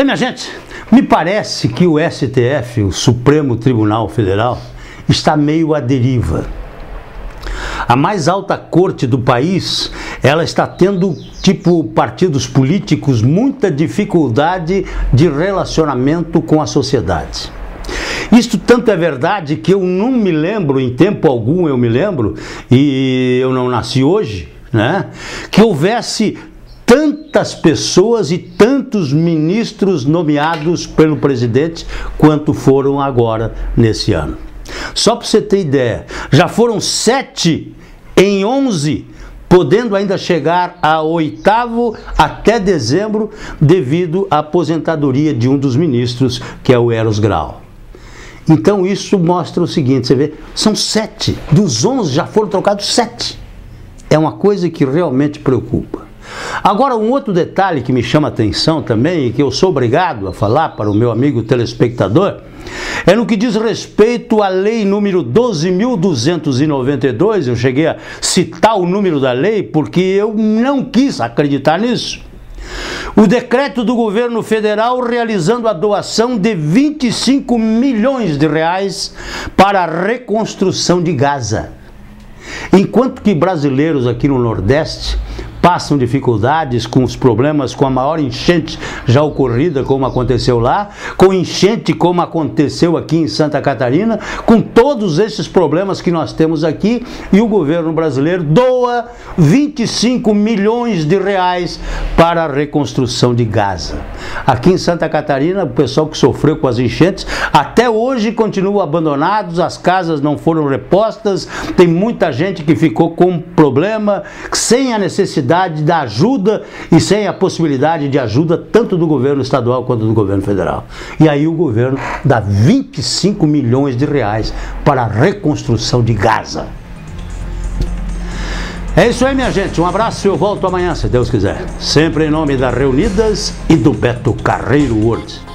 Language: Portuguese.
Bem, minha gente, me parece que o STF, o Supremo Tribunal Federal, está meio à deriva. A mais alta corte do país, ela está tendo, tipo partidos políticos, muita dificuldade de relacionamento com a sociedade. Isto tanto é verdade que eu não me lembro, em tempo algum eu me lembro, e eu não nasci hoje, né? Que houvesse tantas pessoas e tantos ministros nomeados pelo presidente quanto foram agora nesse ano. Só para você ter ideia, já foram sete em onze, podendo ainda chegar a oitavo até dezembro, devido à aposentadoria de um dos ministros, que é o Eros Grau. Então isso mostra o seguinte, você vê, são sete, dos onze já foram trocados sete. É uma coisa que realmente preocupa. Agora, um outro detalhe que me chama a atenção também, e que eu sou obrigado a falar para o meu amigo telespectador, é no que diz respeito à lei número 12.292. Eu cheguei a citar o número da lei porque eu não quis acreditar nisso. O decreto do governo federal realizando a doação de 25 milhões de reais para a reconstrução de Gaza. Enquanto que brasileiros aqui no Nordeste passam dificuldades com os problemas com a maior enchente já ocorrida, como aconteceu lá, com enchente como aconteceu aqui em Santa Catarina, com todos esses problemas que nós temos aqui, e o governo brasileiro doa 25 milhões de reais para a reconstrução de Gaza. Aqui em Santa Catarina, o pessoal que sofreu com as enchentes, até hoje continuam abandonados, as casas não foram repostas, tem muita gente que ficou com problema, sem a necessidade necessidade da ajuda e sem a possibilidade de ajuda tanto do governo estadual quanto do governo federal. E aí o governo dá 25 milhões de reais para a reconstrução de Gaza. É isso aí, minha gente. Um abraço e eu volto amanhã, se Deus quiser. Sempre em nome da Reunidas e do Beto Carreiro World.